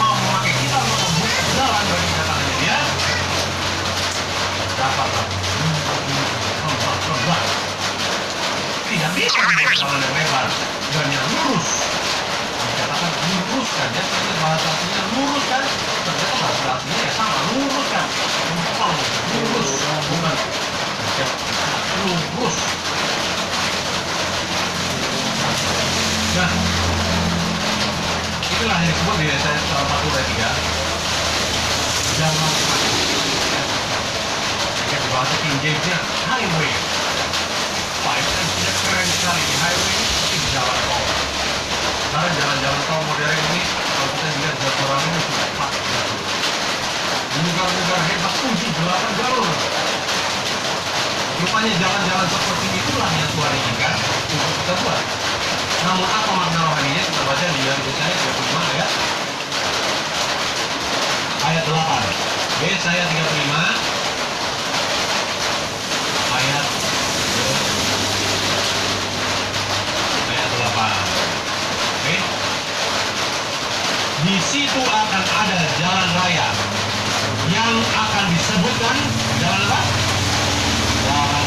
mau memakai kita untuk membuka jalan bagi kedatangannya dia dapat memperlebar tidak bisa membuat lebar dan lurus dikatakan ya bahasa aslinya ya sama luruskan Empang, lurus ya, lurus itulah yang disebut di Yesaya 40 ayat 3 Jalan ya. Yang bahasa King James-nya highway. Five and tidak keren sekali di highway tapi di jalan tol. Karena jalan-jalan tol modern ini kalau kita lihat jadwal ini sudah empat jalur negara-negara hebat tujuh delapan jalur. Rupanya jalan-jalan seperti itulah yang Tuhan inginkan untuk kita buat namun apa makna rohaninya? Kita baca di Yesaya 35 ayat ayat 8. Yesaya 35 ayat ayat 8. Oke. Di situ akan ada jalan raya yang akan disebutkan jalan apa? Jalan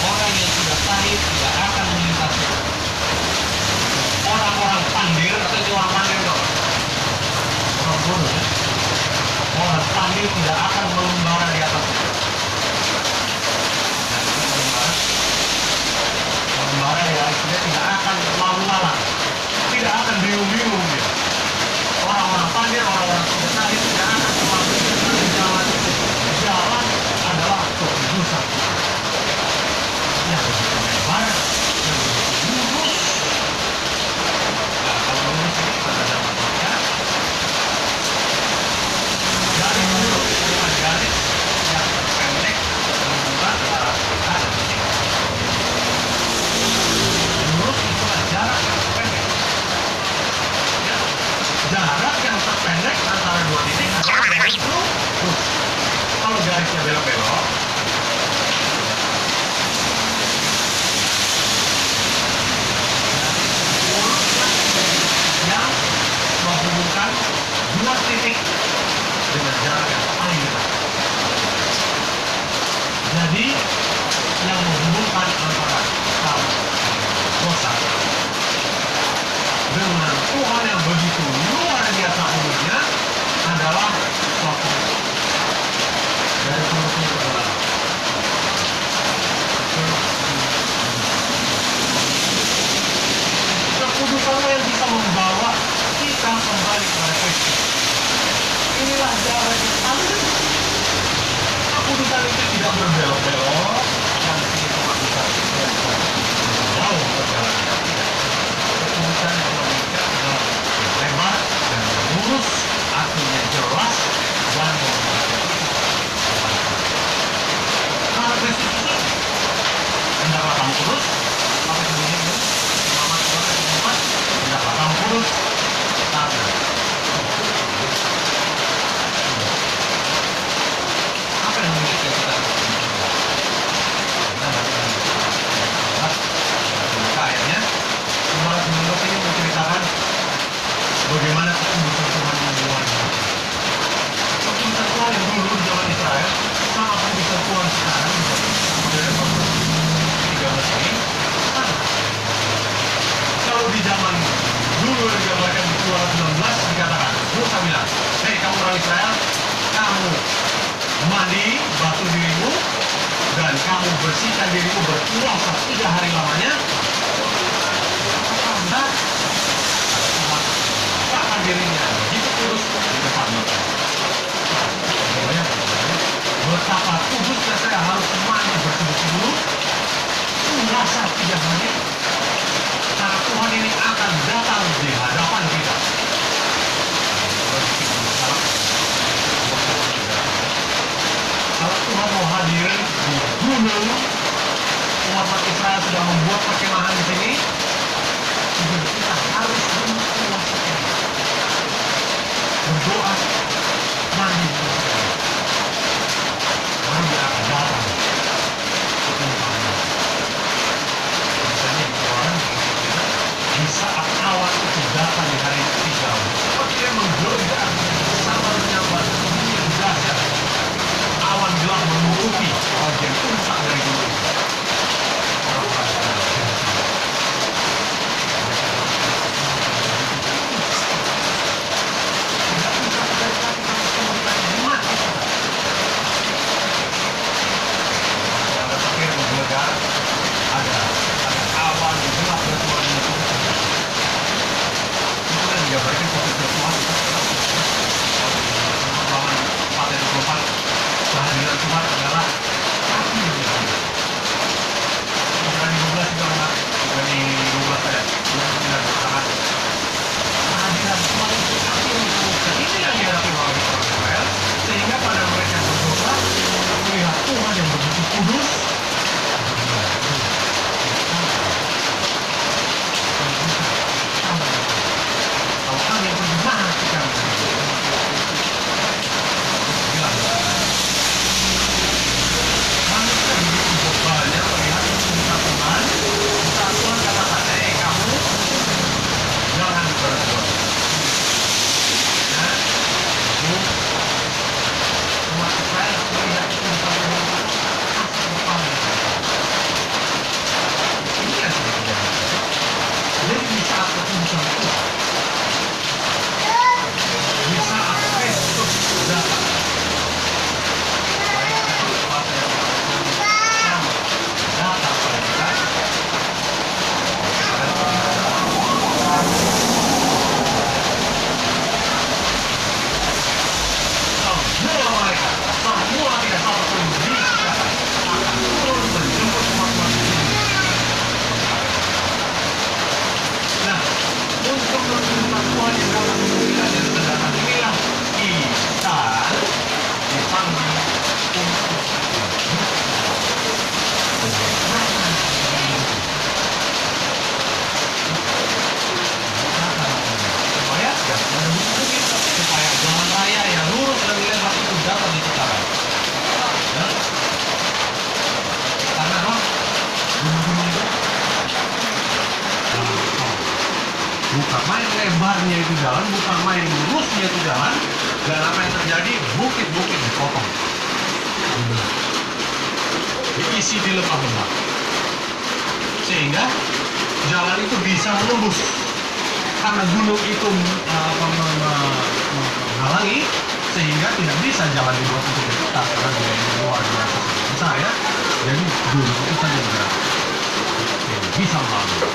orang sahih tidak akan melintasi orang-orang pandir itu orang pandir dong orang bodoh ya? Orang pandir tidak akan mengembara di atas. Mengembara ya tidak akan lalu lalang tidak akan bingung-bingung Betapa saya harus Tuhan ini akan datang di hadapan kita Kalau Tuhan mau hadir di gunung Umat Israel sudah membuat perkemahan di sini. lebarnya itu jalan bukan main lurusnya itu jalan dan apa yang terjadi? Bukit-bukit dipotong. Diisi di lemah-lemah sehingga jalan itu bisa menembus. Karena gunung itu eh, apa, menghalangi sehingga tidak bisa jalan di bawah untuk kita karena dia luar biasa besar ya. Jadi gunung itu saja bisa melalui.